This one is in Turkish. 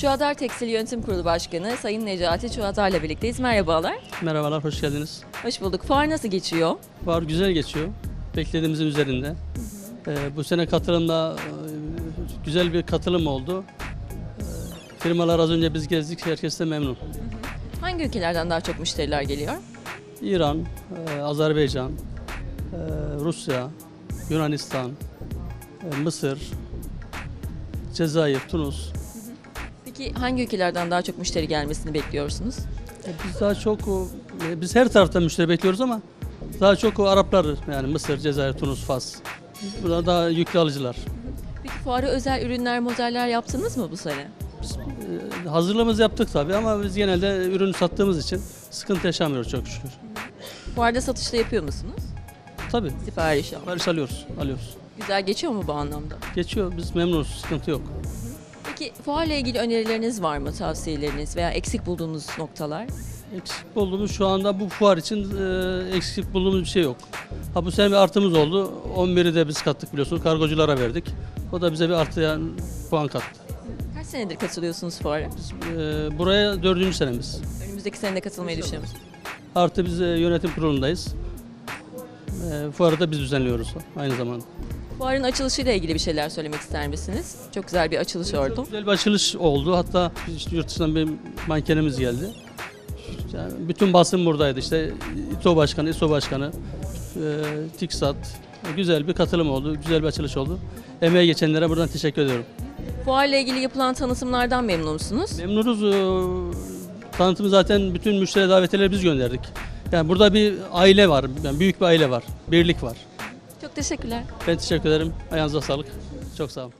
Çuadar Tekstil Yönetim Kurulu Başkanı Sayın Necati Çuadar'la birlikteyiz. Merhabalar. Merhabalar, hoş geldiniz. Hoş bulduk. Fuar nasıl geçiyor? Var güzel geçiyor. Beklediğimizin üzerinde. Ee, bu sene katılımda e, güzel bir katılım oldu. Ee, firmalar az önce biz gezdik, herkes de memnun. Hangi ülkelerden daha çok müşteriler geliyor? İran, e, Azerbaycan, e, Rusya, Yunanistan, e, Mısır, Cezayir, Tunus. Peki hangi ülkelerden daha çok müşteri gelmesini bekliyorsunuz? E, Biz daha çok, o- e, biz her taraftan müşteri bekliyoruz ama daha çok o Araplar yani Mısır, Cezayir, Tunus, Fas. Burada daha yüklü alıcılar. Peki fuara özel ürünler, modeller yaptınız mı bu sene? Ee, Hazırlığımızı yaptık tabii ama biz genelde ürün sattığımız için sıkıntı yaşamıyoruz çok şükür. Fuarda satışta yapıyor musunuz? Tabii. Sipariş al. Sipariş alıyoruz, alıyoruz. Güzel geçiyor mu bu anlamda? Geçiyor, biz memnunuz, sıkıntı yok. Peki fuarla ilgili önerileriniz var mı? Tavsiyeleriniz veya eksik bulduğunuz noktalar? Eksik bulduğumuz şu anda bu fuar için e, eksik bulduğumuz bir şey yok. Ha bu sene bir artımız oldu. 11'i de biz kattık biliyorsunuz, kargoculara verdik. O da bize bir artı yani puan kattı. Kaç senedir katılıyorsunuz fuara? Biz, e, buraya dördüncü senemiz. Önümüzdeki sene de katılmayı düşünüyor musunuz? Artı biz e, yönetim kurulundayız. E, fuarı da biz düzenliyoruz aynı zamanda. Fuarın açılışıyla ilgili bir şeyler söylemek ister misiniz? Çok güzel bir açılış oldu. Çok güzel bir açılış oldu. Hatta işte yurt dışından bir mankenimiz geldi. Yani bütün basın buradaydı. İşte İTO Başkanı, İSO Başkanı, e, TİKSAT. Güzel bir katılım oldu. Güzel bir açılış oldu. Emeğe geçenlere buradan teşekkür ediyorum. Fuarla ilgili yapılan tanıtımlardan memnun musunuz? Memnunuz. E, tanıtımı zaten bütün müşteri davetiyeleri biz gönderdik. Yani burada bir aile var. Yani büyük bir aile var. Birlik var. Çok teşekkürler. Ben teşekkür ederim. Ayağınıza sağlık. Çok sağ olun.